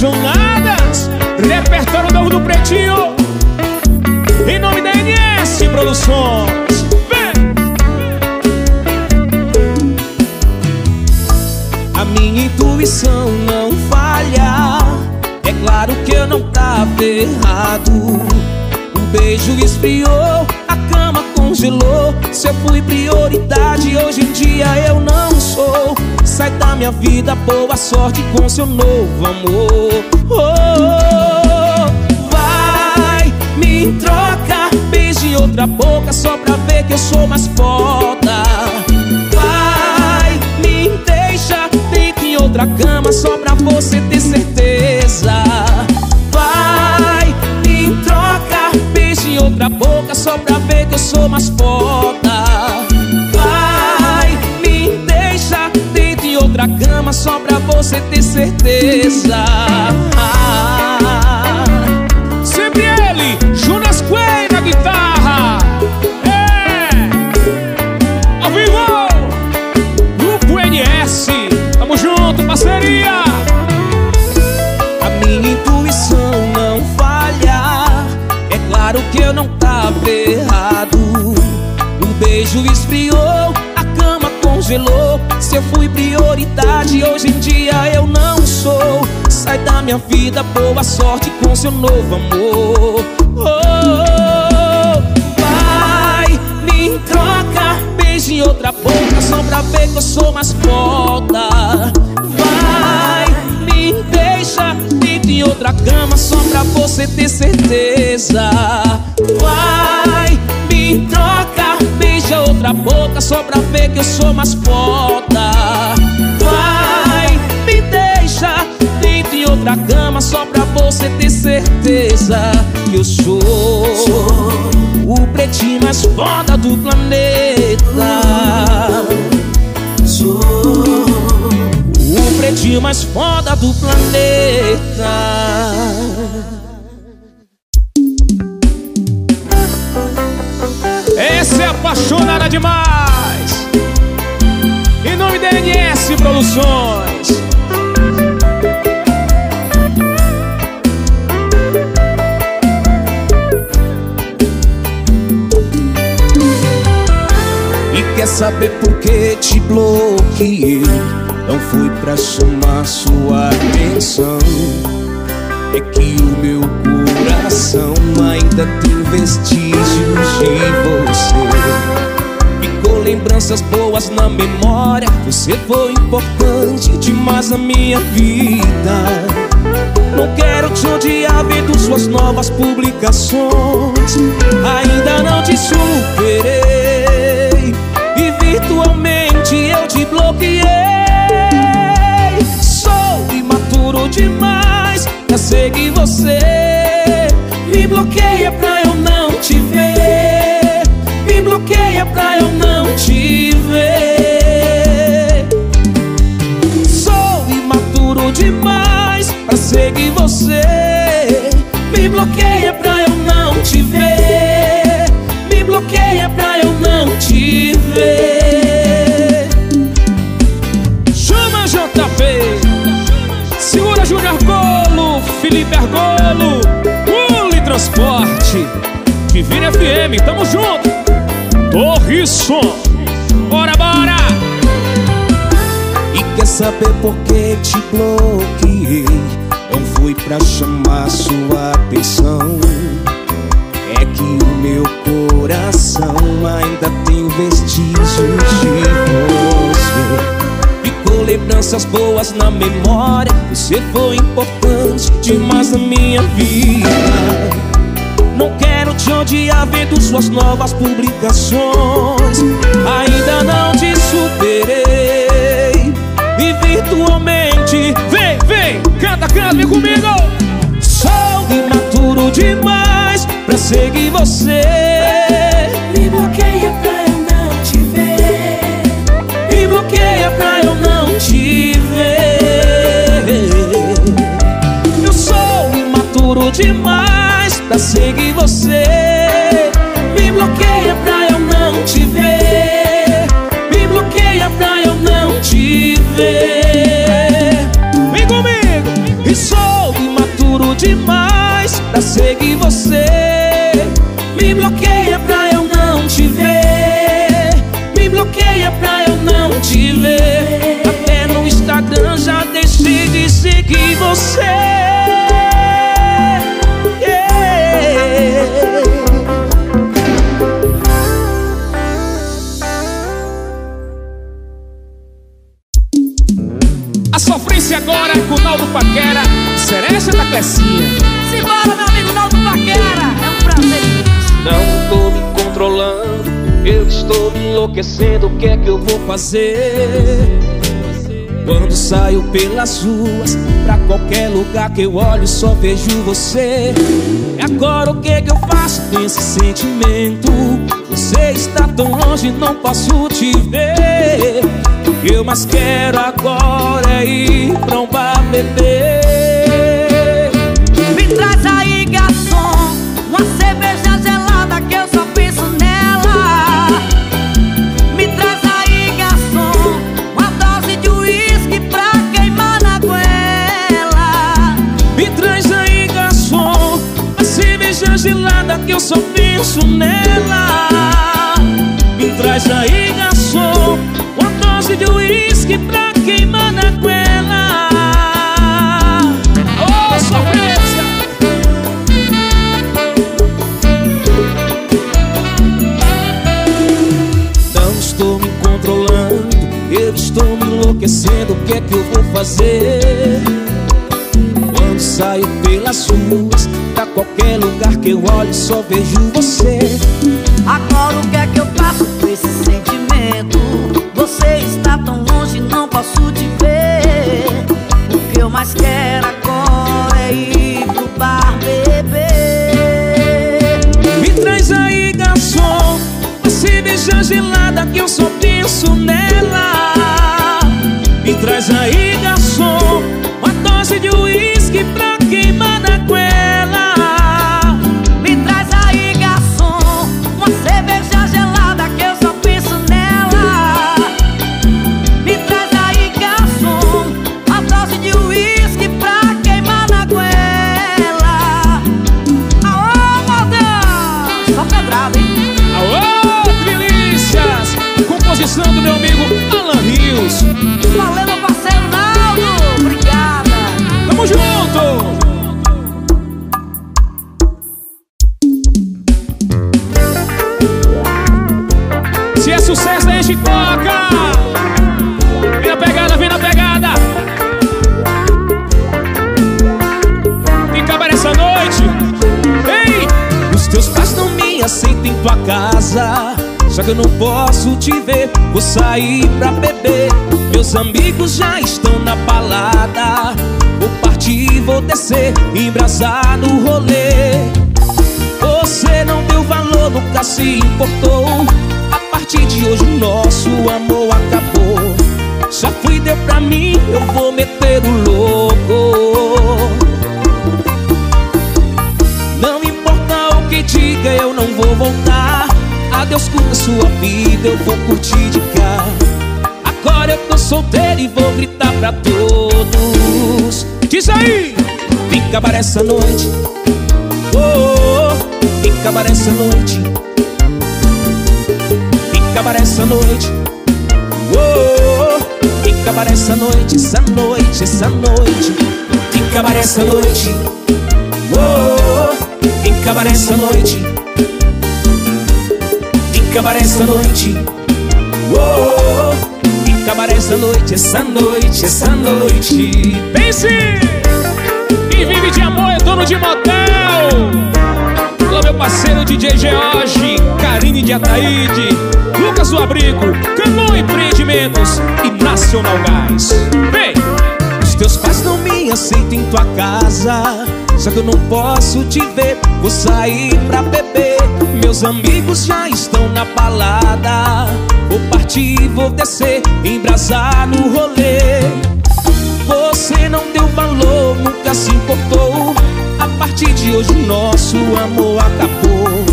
apaixonadas Repertório novo do Pretinho. Em nome da NS Produções. Vem! A minha intuição não falha. É claro que eu não tava errado. Um beijo esfriou, a cama congelou. Se eu fui prioridade, hoje em dia eu não sou Sai da minha vida, boa sorte com seu novo amor. Oh, Vai, me troca, beije outra boca Só pra ver que eu sou mais foda. Vai, me deixa, deita em outra cama Só pra você ter certeza. Vai, me troca, beije outra boca Só pra ver que eu sou mais foda você ter certeza. Sempre ele, Jonas Quay na guitarra. É. Ao vivo. Grupo NS Tamo junto, parceria. A minha intuição não falha. É claro que eu não tava errado. Um beijo esfriou, congelou. Se eu fui prioridade, hoje em dia eu não sou. Sai da minha vida, boa sorte com seu novo amor. Oh, Vai, me troca, beije em outra boca Só pra ver que eu sou mais foda. Vai, me deixa deita em outra cama Só pra você ter certeza. Vai, me troca, beija outra boca Só pra ver que eu sou mais foda. Vai, me deixa deita em outra cama Só pra você ter certeza Que eu sou o pretinho mais foda do planeta. Sou o pretinho mais foda do planeta apaixonada demais. Em nome da NS Produções. E quer saber por que te bloqueei? Não fui pra chamar sua atenção. É que o meu coração ainda tem vestígios de você. Ficou lembranças boas na memória Você foi importante demais na minha vida. Não quero te odiar vendo suas novas publicações. Ainda não te superei E virtualmente eu te bloqueei. Sou imaturo demais pra seguir você bloqueia pra eu não te ver. Me bloqueia pra eu não te ver. Sou imaturo demais pra seguir você. Me bloqueia pra eu não te ver. Me bloqueia pra eu não te ver Transporte Divine FM, tamo junto. Torrisson Bora, bora. E quer saber por que te bloqueei? Não fui pra chamar sua atenção. É que o meu coração ainda tem vestígios de você. Ficou lembranças boas na memória Você foi importante demais na minha vida não quero te odiar vendo suas novas publicações. Ainda não te superei. E virtualmente Vem, vem, canta, canta, vem comigo. Sou imaturo demais pra seguir você fazer? Quando saio pelas ruas, pra qualquer lugar que eu olho, só vejo você. E agora o que que eu faço com esse sentimento? Você está tão longe, não posso te ver. O que eu mais quero agora é ir pra um bar beber. Só penso nela. Me traz aí, garçom, uma dose de uísque pra queimar na goela. Ô, sofrência! Não estou me controlando, eu estou me enlouquecendo. O que é que eu vou fazer? Saio pelas ruas, pra qualquer lugar que eu olho, só vejo você. Agora o que é que eu faço com esse sentimento? Você está tão longe, não posso te ver. O que eu mais quero agora é ir pro bar beber. Me traz aí, garçom, a cerveja gelada que eu só penso nela. Posso te ver. Vou sair pra beber. Meus amigos já estão na balada. Vou partir, vou descer, embrasar no rolê. Você não deu valor, nunca se importou. A partir de hoje o nosso amor acabou. Já fui, deu pra mim, eu vou meter o louco. Não importa o que diga, eu não vou voltar. Adeus, curta sua vida, eu vou curtir de cá. Agora eu tô solteiro e vou gritar pra todos. Diz aí! Vem cabar essa noite. Oh, oh, vem cabar essa noite. Vem cabar essa noite. Oh, oh, vem cabar essa noite, essa noite, essa noite. Vem cabar essa noite. Oh, oh, vem cabar essa noite. Vem cabar essa noite. Oh, oh, oh. vem cabar essa noite, essa noite, essa noite. Pense! Quem vive de amor é dono de motel! Alô, meu parceiro DJ George, Karine de Ataíde, Lucas do Abrigo, Canon Empreendimentos e Nacional Gás. Vem! Os teus pais não me aceitam em tua casa Só que eu não posso te ver Vou sair pra beber. Meus amigos já estão na balada. Vou partir, vou descer Embrasar no rolê. Você não deu valor, nunca se importou. A partir de hoje o nosso amor acabou.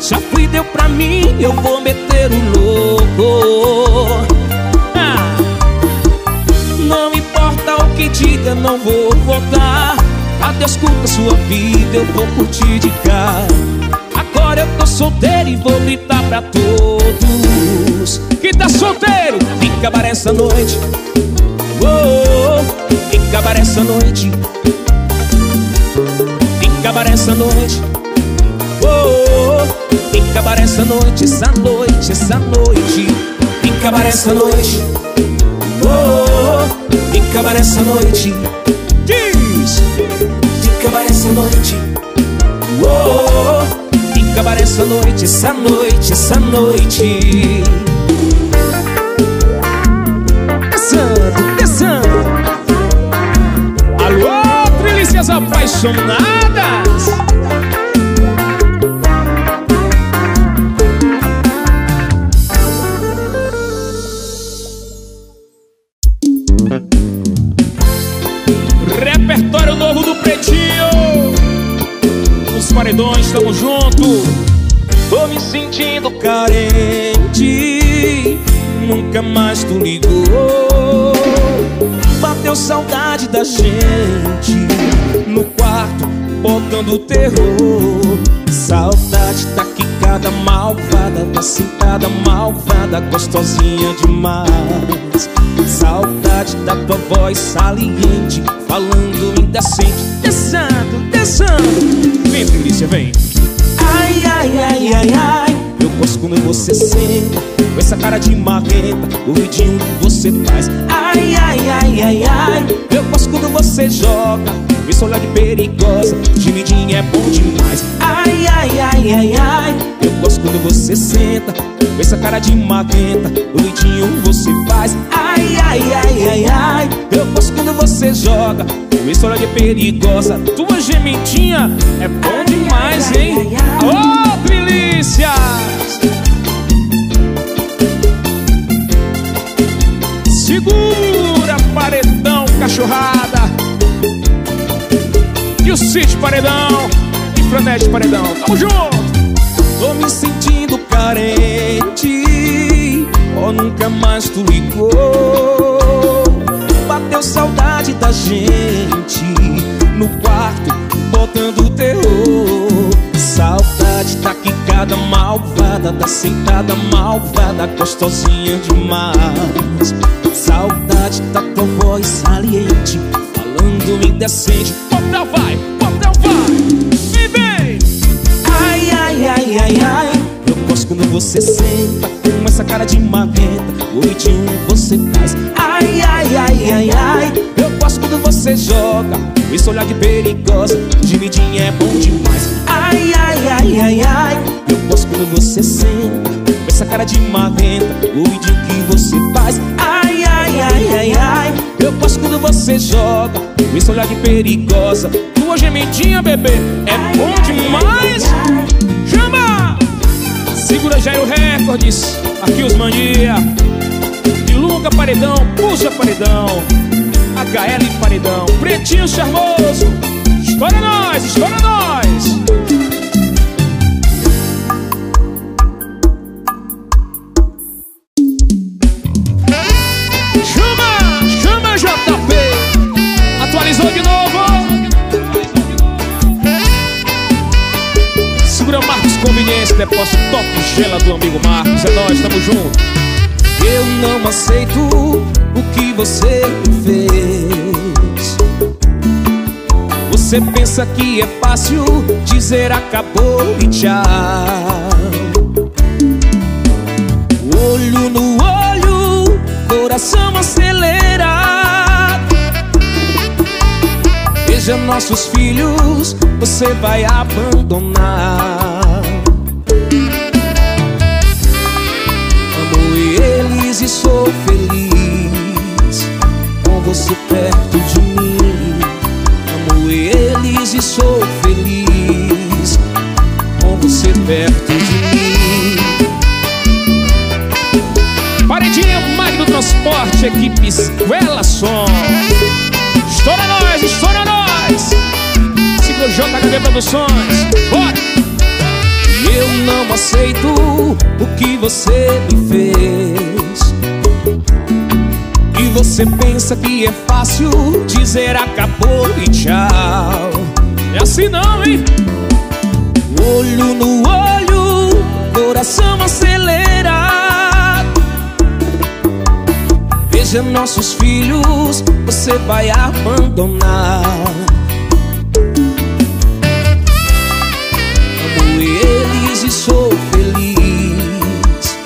Já fui, deu pra mim, eu vou meter o louco. Ah. Não importa o que diga, não vou voltar Adeus, curta sua vida, eu vou curtir de cá Agora eu tô solteiro e vou gritar pra todos Que tá solteiro! Vem acabar essa noite oh, oh. Vem acabar essa noite Vem acabar essa noite oh, oh. Vem acabar essa noite, essa noite, essa noite Vem acabar essa noite oh, oh, oh. Acabar essa noite Diz! Essa noite. Oh, De acabar essa noite, essa noite, essa noite. Descendo, descendo Alô, trilícias apaixonadas! Os paredões, tamo junto! Tô me sentindo carente Nunca mais tu ligou Bateu saudade da gente No quarto, botando terror Saudade da quicada malvada Da sentada malvada Gostosinha demais. Saudade da tua voz saliente Falando indecente. Descendo, descendo Vem, Trilícia, vem! Ai, ai, ai, ai, ai Eu gosto quando você senta Com essa cara de marrenta O ridinho que você faz. Ai, ai, ai, ai, ai. Eu gosto quando você joga Com esse olhar de perigosa Gemidinha é bom demais. Ai, ai, ai, ai, ai. Eu gosto quando você senta Com essa cara de marrenta O ridinho que você faz. Ai, ai, ai, ai, ai. Eu gosto quando você joga Com esse olhar de perigosa. Tua gemidinha é bom demais, hein? Ô, Trilícias! Segura, paredão, cachorrada! E o Cid Paredão e Franete Paredão, tamo junto! Tô me sentindo carente Oh, nunca mais tu ligou Bateu saudade da gente No quarto, botando terror Saudade da quicada malvada Da sentada malvada Gostosinha demais. Saudade da tua voz saliente Falando indecente. Portal vai, portal vai! Vem, vem! Ai, ai, ai, ai, ai. Eu gosto quando você senta Com essa cara de marrenta. O ritmo que você faz. Ai, ai, ai, ai, ai. Eu gosto quando você joga esse olhar de perigosa. Dividinha é bom demais. Ai, ai, ai, ai, ai quando você senta Com essa cara de marrenta O ritmo que você faz Ai, ai, ai, ai, ai Eu gosto quando você joga Com esse olhar de perigosa Tua gemidinha, bebê, é bom demais! Chama! Segura Jairo Recordes, aqui os mania. E Luca Paredão, puxa Paredão. HL Paredão, Pretinho Charmoso. Estoura nós, estoura nós! Conveniência, depósito top gela do amigo Marcos. É nóis, tamo junto. Eu não aceito o que você fez. Você pensa que é fácil dizer acabou e tchau. Olho no olho, coração acelerado. Veja nossos filhos, você vai abandonar. Você perto de mim. Amo eles e sou feliz com você perto de mim. Paredinha Magno Transporte, equipe Esquela Som. Estoura nós, estoura nós. Segura o JHD Produções. Bora! Eu não aceito o que você me fez. Você pensa que é fácil dizer acabou e tchau. É assim não, hein? Olho no olho, coração acelerado. Veja nossos filhos, você vai abandonar. Amo eles e sou feliz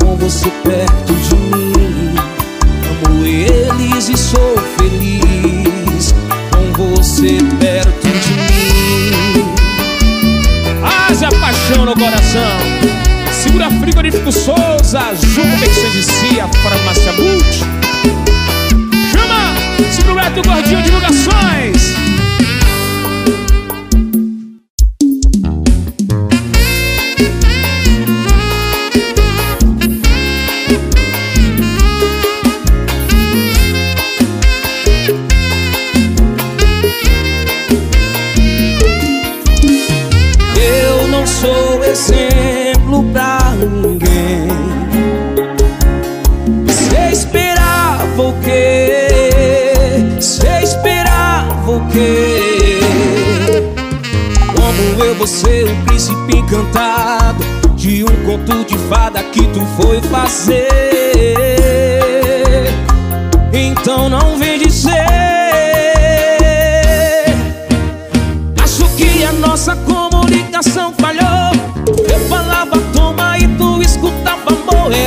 com você perto eles e sou feliz você perto de mim Haja paixão no coração. Segura frigorífico Souza, Junco Confecções de Cia, Farmácia Multi. Chama! Segura o Gordinho Divulgações.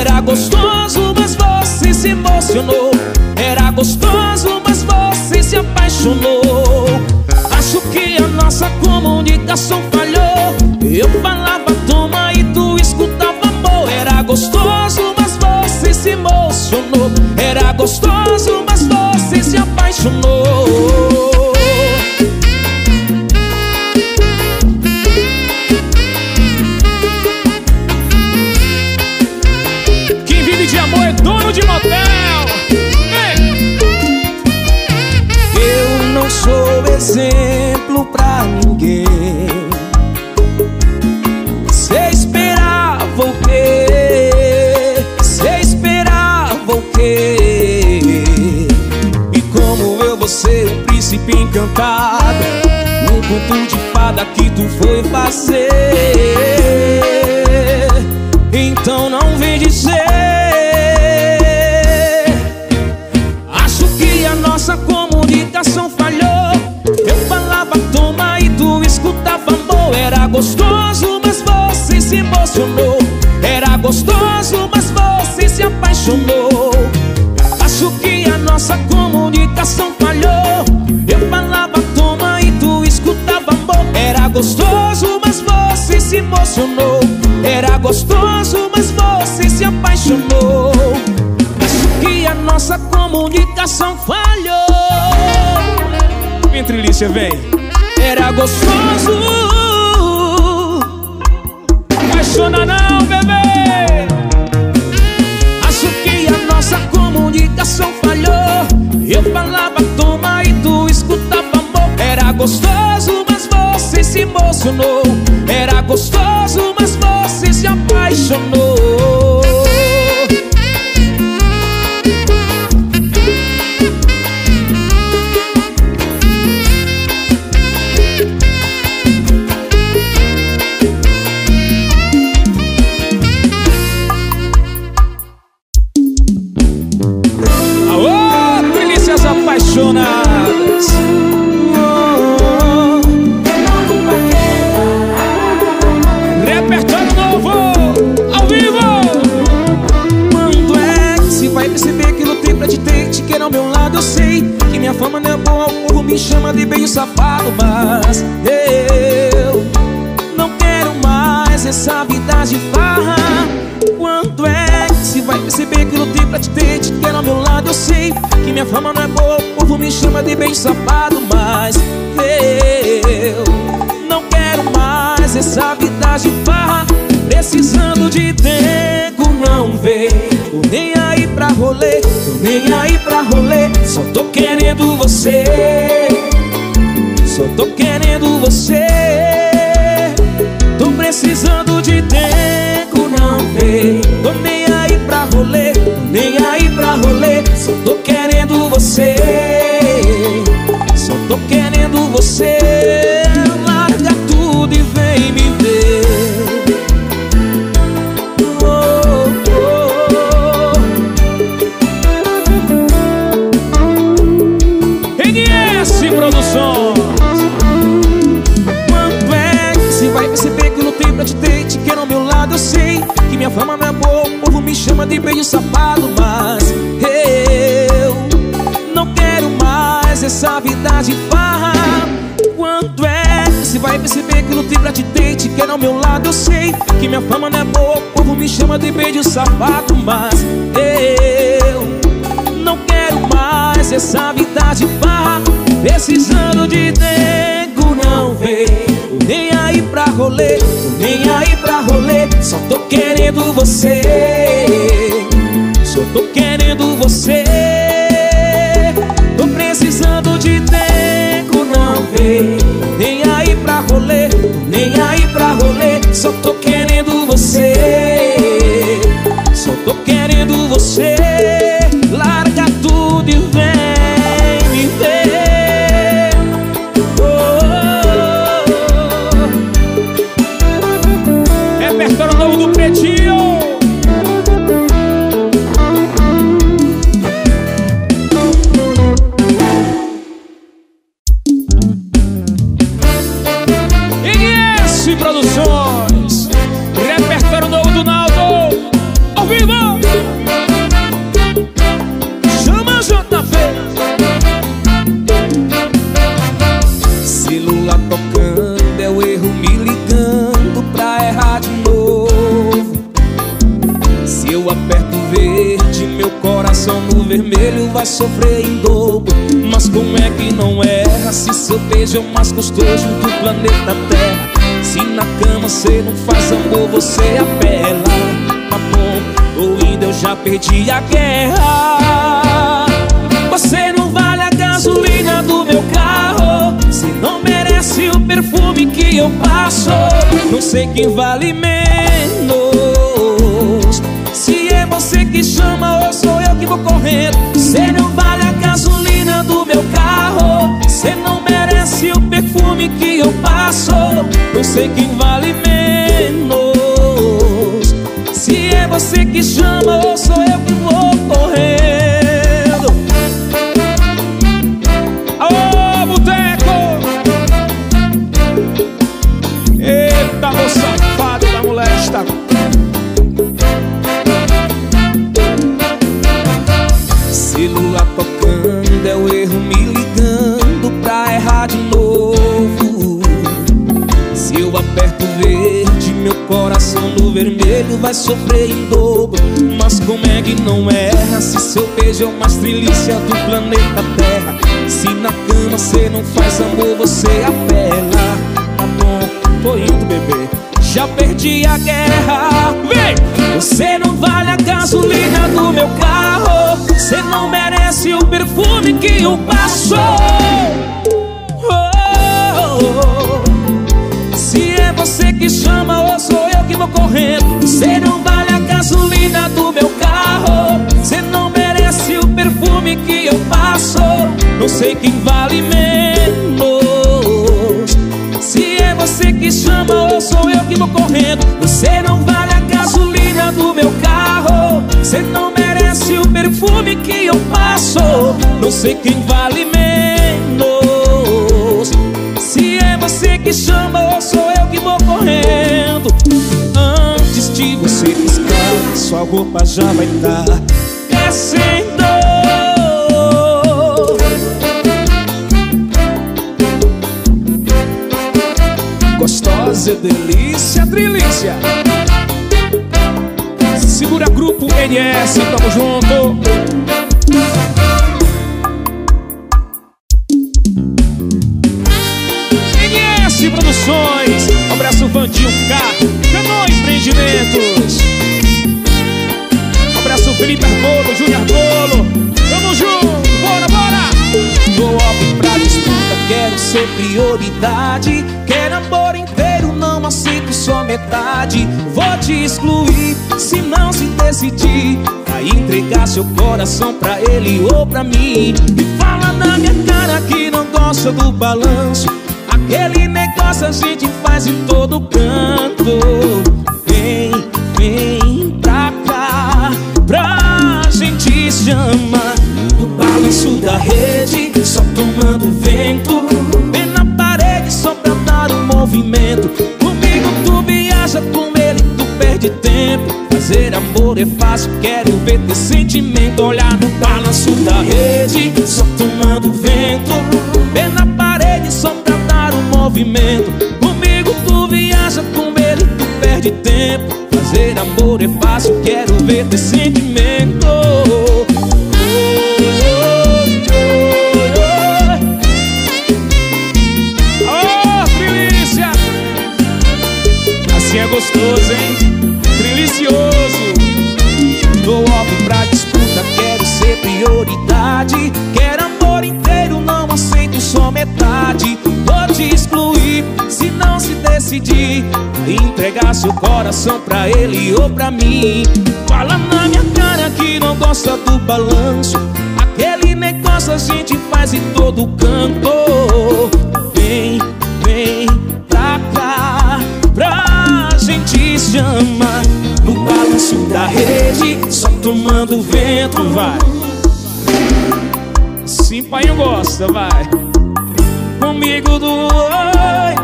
Era gostoso, mas você se emocionou. Era gostoso, mas você se apaixonou. Acho que a nossa comunicação falhou. Eu falava toma e tu escutava amor. Era gostoso, mas você se emocionou. Era gostoso, mas você se apaixonou pra ninguém. Cê esperava o quê? Cê esperava o quê? E como eu vou ser um príncipe encantado Num conto de fada que tu foi fazer Era gostoso, mas você se emocionou. Era gostoso, mas você se apaixonou. Acho que a nossa comunicação falhou. Eu falava toma e tu escutava amor. Era gostoso, mas você se emocionou. Era gostoso, mas você se apaixonou. Acho que a nossa comunicação falhou. Vem, Trilícia, vem. Era gostoso Apaixona não, bebê. Acho que a nossa comunicação falhou. Eu falava toma e tu escutava amor. Era gostoso, mas você se emocionou. Era gostoso, mas você se apaixonou minha fama não é boa, o povo me chama de beijo safado Mas eu não quero mais essa vida de farra. Precisando de tempo, não vê Tô nem aí pra rolê, tô nem aí pra rolê. Só tô querendo você. Só tô querendo você. Tô precisando de tempo, não vê Tô nem aí pra rolê, você. Só tô querendo você. Larga tudo e vem me ver. Oh, oh, NS Produções. Quando é que você vai perceber que eu lutei pra te ter Te quero ao meu lado, eu sei Que minha fama não é boa. O povo me chama de beijo safado Mas eu essa vida de farra. Vai perceber que lutei pra te ter, te quero ao meu lado Eu sei que minha fama não é boa. O povo me chama de beijo sapato Mas eu não quero mais essa vida de fato Precisando de tempo não veio Nem aí pra rolê, nem aí pra rolê. Só tô querendo você. Só tô querendo você de tempo não veio Nem aí pra rolê, nem aí pra rolê. Só tô querendo você a guerra. Você não vale a gasolina do meu carro Você não merece o perfume que eu passo. Não sei quem vale menos. Se é você que chama ou sou eu que vou correndo. Você não vale a gasolina do meu carro Você não merece o perfume que eu passo. Não sei quem vale menos. Se é você que chama ou sou é o mais trilícia do planeta Terra. Se na cama cê não faz amor, você apela. Bom, tô indo bebê. Já perdi a guerra. Vem! Você não vale a gasolina do meu carro. Você não merece o perfume que eu passo Oh, oh, oh. Se é você que chama ou sou eu que vou correndo. Você não vale a gasolina do meu carro. Não que eu passo Não sei quem vale menos. Se é você que chama ou sou eu que vou correndo Você não vale a gasolina do meu carro. Você não merece o perfume que eu passo Não sei quem vale menos. Se é você que chama ou sou eu que vou correndo Antes de você piscar Sua roupa já vai estar descendo Gostosa, delícia, trilícia Segura grupo NS, tamo junto. NS Produções. Abraço Vandinho K. Canô Empreendimentos. Abraço Felipe Arbolo, Júnior Arbolo. Tamo junto, bora, bora. Vou óbvio pra disputa, quero ser prioridade Quero amor aceito só metade. Vou te excluir, se não se decidir. A entregar seu coração pra ele ou pra mim. E fala na minha cara que não gosta do balanço. Aquele negócio a gente faz em todo canto. Vem, vem pra cá Pra gente se amar No balanço da rede Só tomando vento. Vem na parede só pra dar um movimento com ele, tu perde tempo. Fazer amor é fácil, quero ver teu sentimento. Olhar no balanço da rede, só tomando vento. Ver na parede, só pra dar o um movimento. Comigo tu viaja, com ele tu perde tempo. Fazer amor é fácil, quero ver teu sentimento. Coração pra ele ou pra mim. Fala na minha cara que não gosta do balanço. Aquele negócio a gente faz em todo canto. Vem, vem pra cá Pra gente se amar No balanço da rede Só tomando vento, vai. Sim, pai, eu gosta, vai. Comigo do oi.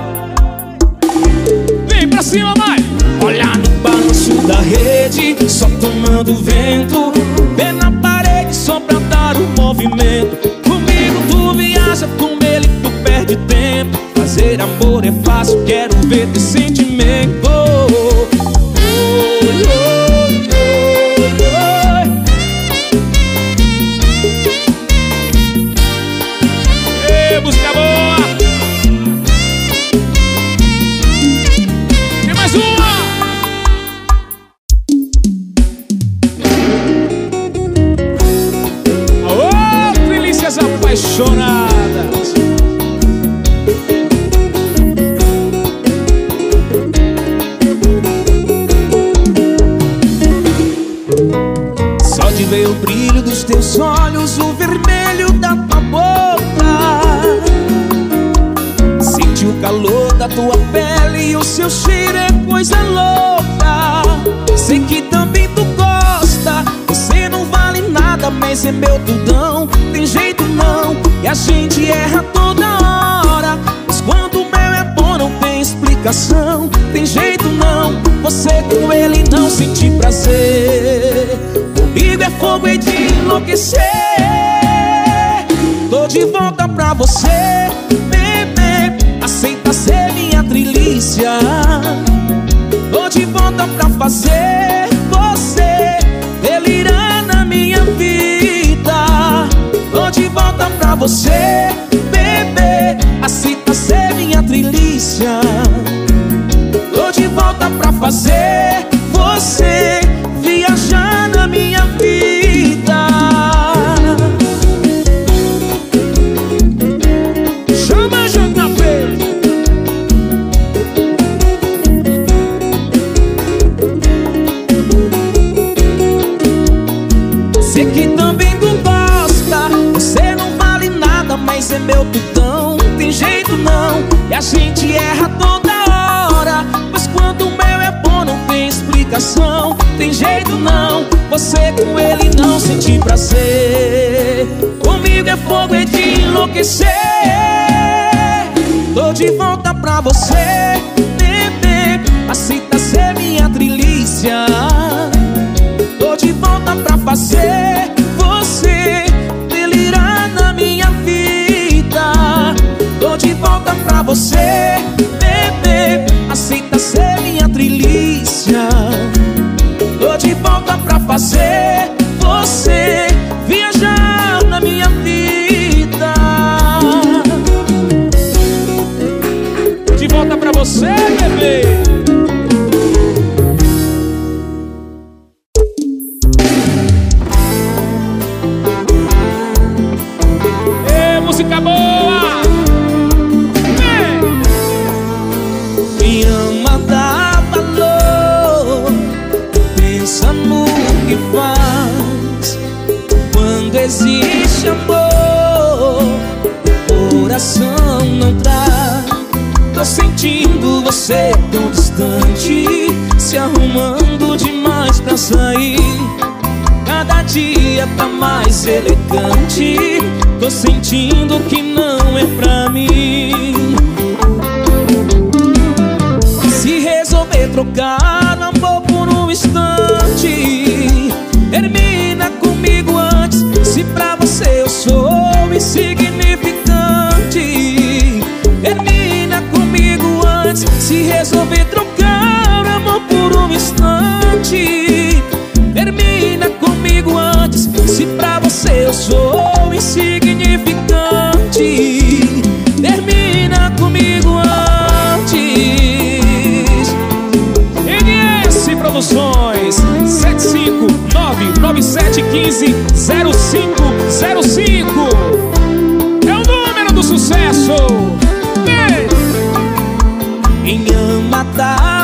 Vem pra cima, vai! Olha no balanço da rede, só tomando vento. Pé na parede só pra dar o movimento. Comigo tu viaja, com ele tu perde tempo. Fazer amor é fácil, quero ver teu sentimento apaixonadas! Só de ver o brilho dos teus olhos, o vermelho da tua boca. Senti o calor da tua pele e o seu cheiro é coisa louca. Sei que também tu gosta, você não vale nada, mas é meu tudão a gente erra toda hora. Mas quando o meu é bom não tem explicação. Tem jeito não, você com ele não sente prazer. Comigo é fogo e de enlouquecer. Tô de volta pra você, bebê. Aceita ser minha trilícia. Tô de volta pra fazer volta pra você, bebê Aceita ser minha trilícia. Tô de volta pra fazer você mas é meu tutão. Tem jeito não, e a gente erra toda hora. Mas quando o meu é bom, não tem explicação. Tem jeito não, você com ele não sente prazer. Comigo é fogo, é de enlouquecer. Tô de volta pra você, bebê. Aceita ser minha trilícia. Tô de volta pra fazer você, bebê. Aceita ser minha trilícia. Tô de volta pra fazer você sentindo você tão distante Se arrumando demais pra sair. Cada dia tá mais elegante Tô sentindo que não é pra mim. Se resolver trocar noite Termina comigo antes Se pra você eu sou insignificante. Termina comigo antes. NS Produções 75997150505 É o número do sucesso. Quem ama tá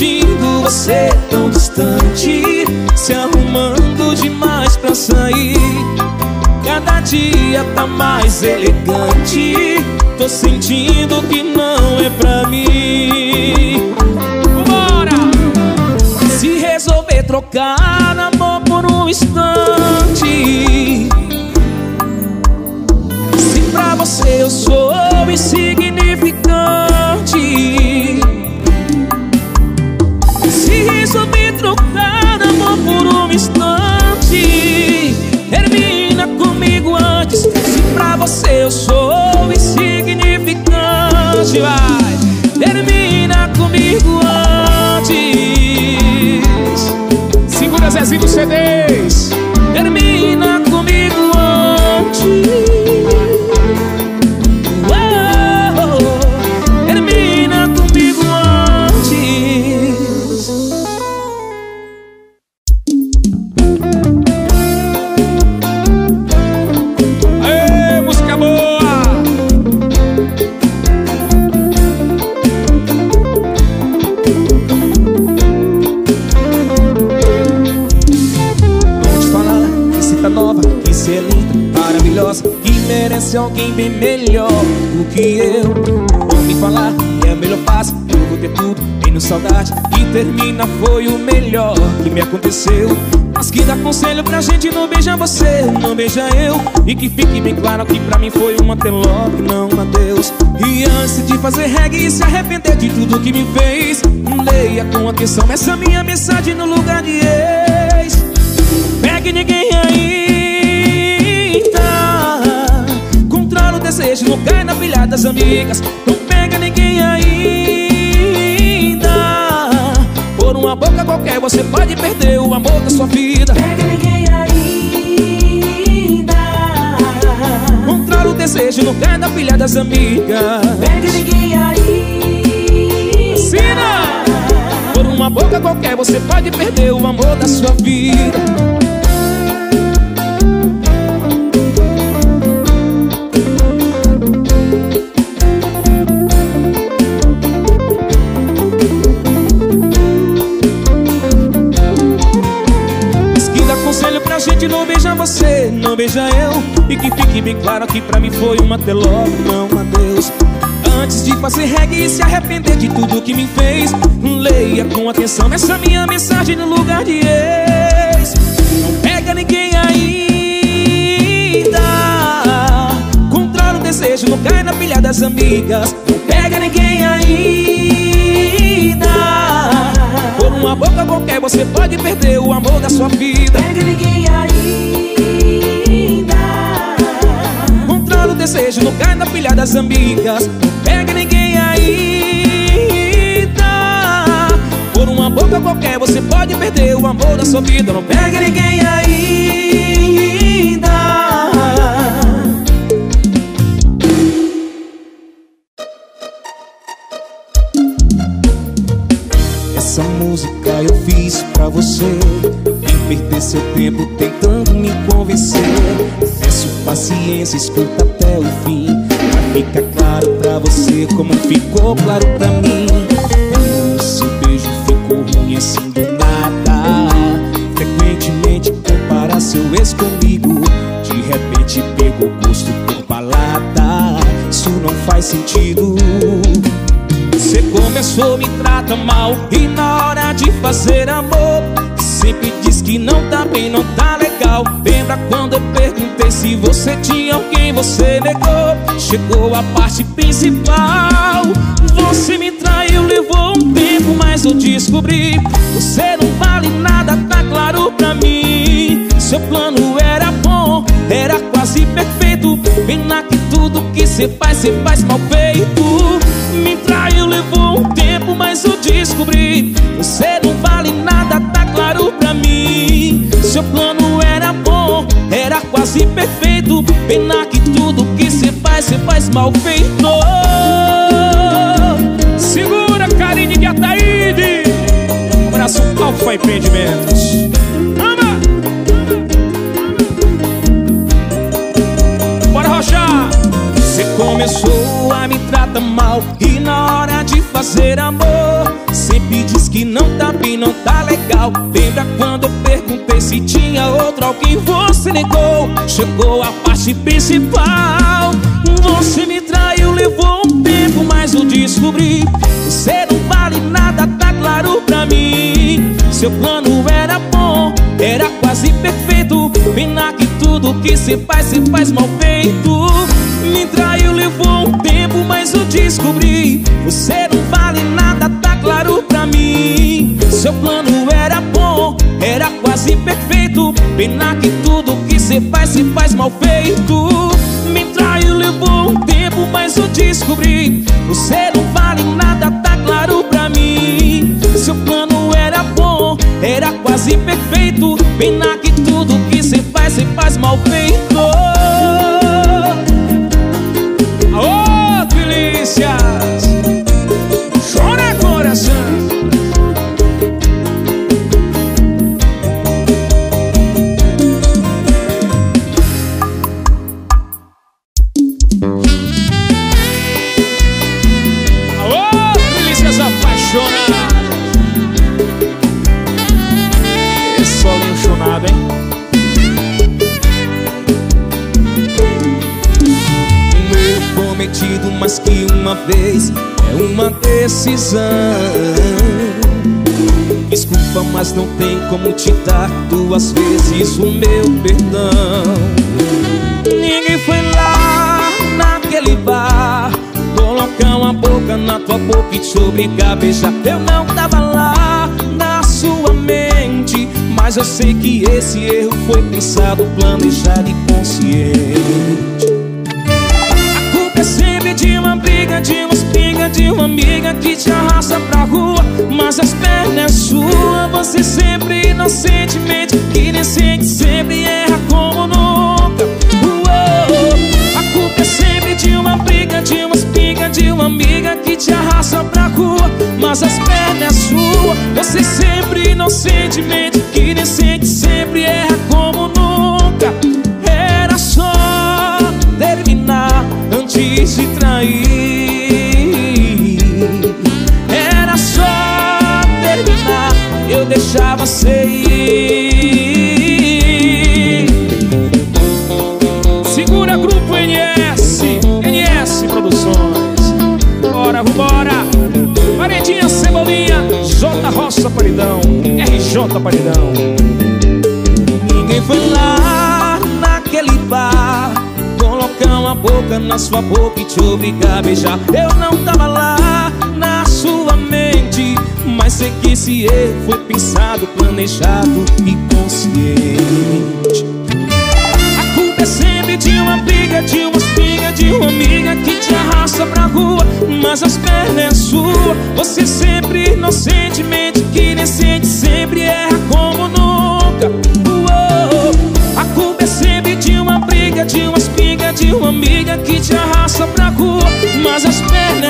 sentindo você tão distante, se arrumando demais pra sair. Cada dia tá mais elegante. Tô sentindo que não é pra mim. Bora! Se resolver trocar amor por um instante Se pra você eu sou insignificante beija eu. E que fique bem claro que pra mim foi um até logo, não adeus. E antes de fazer reggae e se arrepender de tudo que me fez Leia com atenção essa minha mensagem no lugar de ex. Pegue ninguém ainda. Controla o desejo, não cai na pilha das amigas. Não pega ninguém ainda. Por uma boca qualquer você pode perder o amor da sua vida desejo, não cai na pilha das amigas. Pega ninguém ainda Ensina! Por uma boca qualquer você pode perder o amor da sua vida. Diz que dá conselho pra gente não beijar você, não beija eu E que fique bem claro que pra mim foi um até logo, não adeus. Antes de fazer reggae e se arrepender de tudo que me fez Leia com atenção essa minha mensagem no lugar de ex. Não pega ninguém ainda. Controla o desejo, não cai na pilha das amigas. Não pega ninguém ainda. Por uma boca qualquer você pode perder o amor da sua vida. Pega ninguém ainda desejo, não cai na pilha das amigas. Não pega ninguém ainda Por uma boca qualquer você pode perder o amor da sua vida. Não pega ninguém ainda Essa música eu fiz pra você perder seu tempo tentando me convencer. Peço paciência, escuta até o fim Pra ficar claro pra você como ficou claro pra mim. O seu beijo ficou ruim assim do nada Frequentemente compara seu ex comigo. De repente pegou gosto por balada Isso não faz sentido. Você começou, me trata mal E na hora de fazer amor Sempre diz que não tá bem, não tá legal. Lembra quando eu perguntei se você tinha alguém Você negou, chegou a parte principal. Você me traiu, levou um tempo Mas eu descobri. Você não vale nada, tá claro pra mim. Seu plano era bom, era quase perfeito. Pena que tudo que você faz, você faz mal feito. Me traiu, levou um tempo, mas eu descobri. Você não vale nada, Seu plano era bom, era quase perfeito Pena que tudo que cê faz, cê faz mal feito Segura, Karine de Ataíde Abraço Alfa Empreendimentos Ama! Bora rochar! Você começou a me tratar mal E na hora de fazer amor que não tá legal. Lembra quando eu perguntei se tinha outro? Alguém você negou. Chegou a parte principal. Você me traiu, levou um tempo Mas eu descobri Você não vale nada, tá claro pra mim. Seu plano era bom, era quase perfeito. Pena que tudo que cê faz, cê faz mal feito. Me traiu, levou um tempo, mas eu descobri Você não vale nada, claro pra mim. Seu plano era bom, era quase perfeito. Pena que tudo que cê faz, cê faz mal feito. Me traiu, levou um tempo, mas eu descobri. Você não vale nada, tá claro pra mim. Seu plano era bom, era quase perfeito. Pena que tudo que cê faz, cê faz mal feito uma decisão. Desculpa, mas não tem como te dar duas vezes o meu perdão. Ninguém foi lá naquele bar colocar uma boca na tua boca e te obrigar a beijar. Eu não tava lá na sua mente, mas eu sei que esse erro foi pensado, planejado e consciente. A culpa é sempre de uma briga, de uma espiga, de uma amiga que te arrasta pra rua. Mas as pernas é sua, você sempre inocentemente, inocente, sempre erra como nunca. Uou, a culpa é sempre de uma briga, de uma espiga, de uma amiga que te arrasta pra rua. Mas as pernas é sua, você sempre inocentemente, inocente, sempre erra como nunca. Era só terminar antes de trair. Eu deixava você ir. Segura Grupo NS, NS Produções. Bora, vambora. Paredinha, Cebolinha, J Roça Paredão, RJ Paredão. Ninguém foi lá naquele bar Colocar uma boca na sua boca e te obrigar a beijar Eu não tava lá Mas sei que esse erro foi pensado, planejado e consciente. A culpa é sempre de uma briga, de uma espiga, de uma amiga que te arrasta pra rua Mas as pernas é sua, você sempre inocentemente que decente Sempre erra como nunca. A culpa é sempre de uma briga, de uma espiga, de uma amiga que te arrasta pra rua Mas as pernas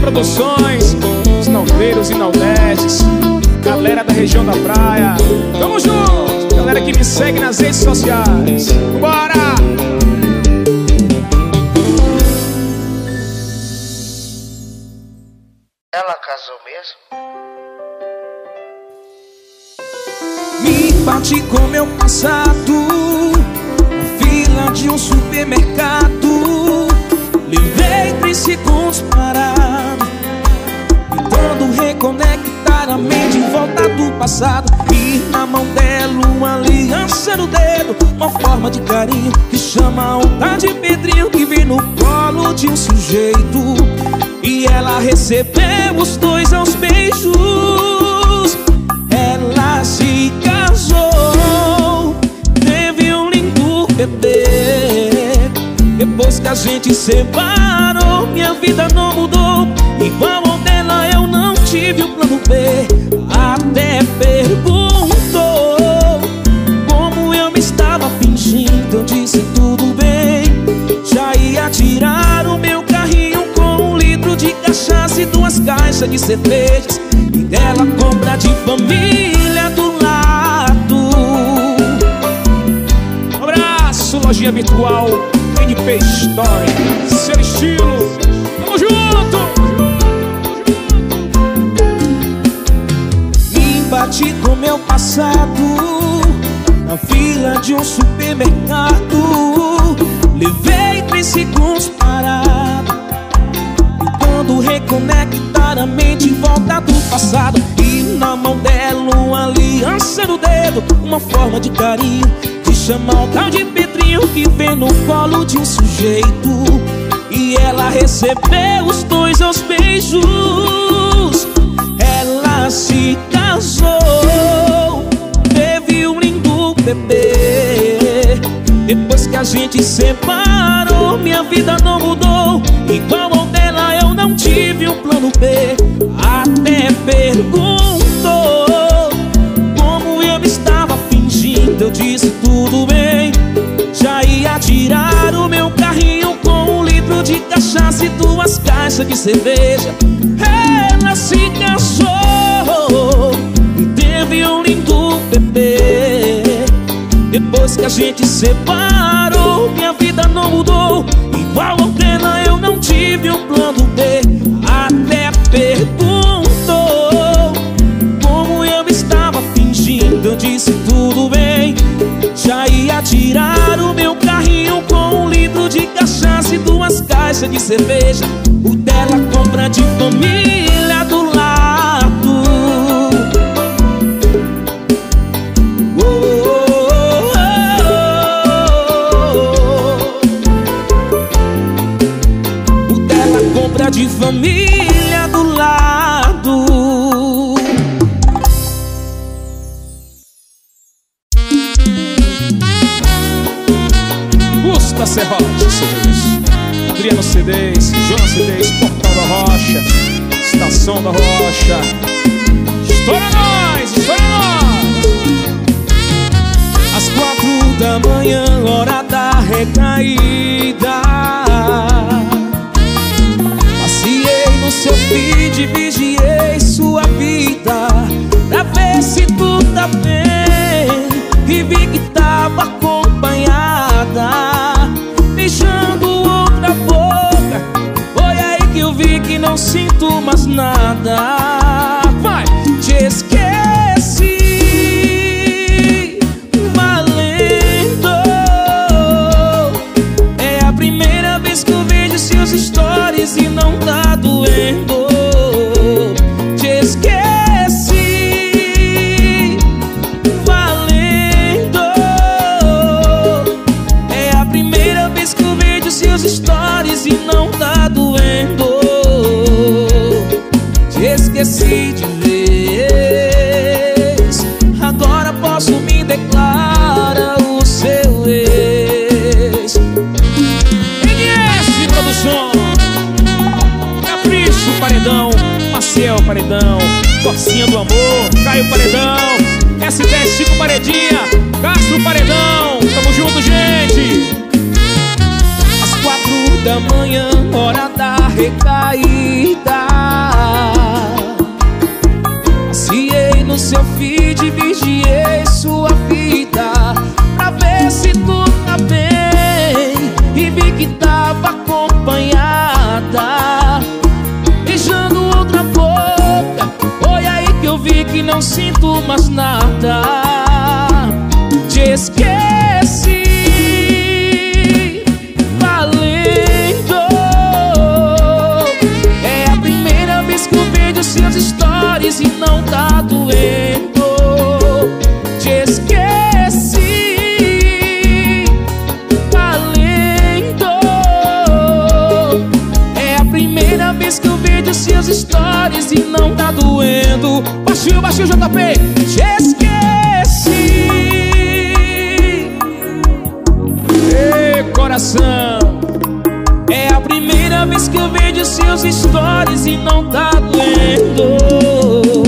Produções, os nauveiros e naudetes, galera da região da praia. Tamo junto, galera que me segue nas redes sociais. Bora! Ela casou mesmo? Me bati com meu passado Na fila de um supermercado Levei três segundos parado Reconectar a mente em volta do passado. E na mão dela uma aliança no dedo. Uma forma de carinho que chama a onda de pedrinho Que vem no colo de um sujeito. E ela recebeu os dois aos beijos. Ela se casou Teve um lindo bebê. Depois que a gente separou Minha vida não mudou. Igual tive o plano B Até perguntou Como eu me estava fingindo Eu disse tudo bem Já ia tirar o meu carrinho Com um litro de cachaça e duas caixas de cervejas E dela compra de família do lado Um abraço, lojinha virtual NP Store. Seu estilo. Com meu passado. Na fila de um supermercado Levei três segundos parado Tentando reconectar a mente volta do passado. E na mão dela uma aliança no dedo Uma forma de carinho De chamar o tal de Pedrinho Que vem no colo de um sujeito. E ela recebeu os dois aos beijos. Ela se casou, teve um lindo bebê. Depois que a gente separou, minha vida não mudou. Igual ao dela, eu não tive um plano B. Até perguntou como eu estava fingindo. Eu disse tudo bem. Já ia tirar o meu carrinho com um litro de cachaça e duas caixas de cerveja. Ela se casou Depois que a gente separou, minha vida não mudou. Igual ao dela, eu não tive um plano B. Até perguntou como eu estava fingindo. Eu disse tudo bem. Já ia tirar o meu carrinho com um litro de cachaça e duas caixas de cerveja. O dela compra de família do compra de sinto mais nada Corcinha do Amor, Caio Paredão, S10 Chico Paredinha, Castro Paredão. Tamo junto, gente. Às quatro da manhã, hora da recaída Passei no seu feed, não sinto mais nada. Te esqueci baixinho, JP. Te esqueci. Ei, coração. É a primeira vez que eu vejo seus stories e não tá doendo.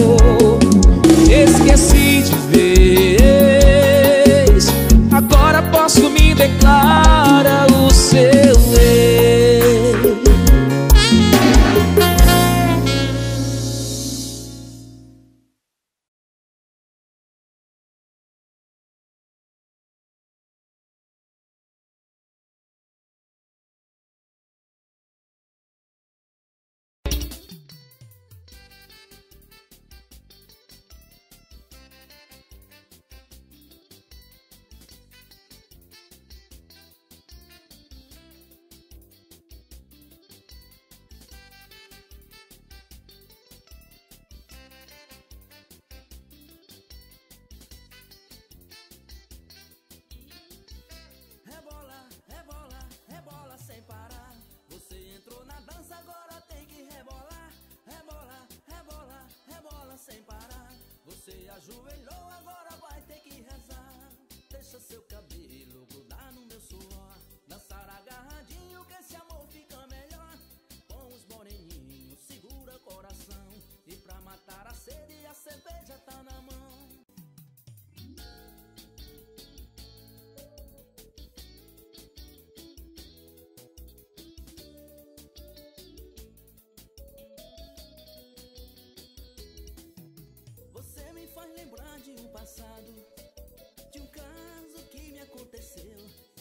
de um passado, de um caso que me aconteceu.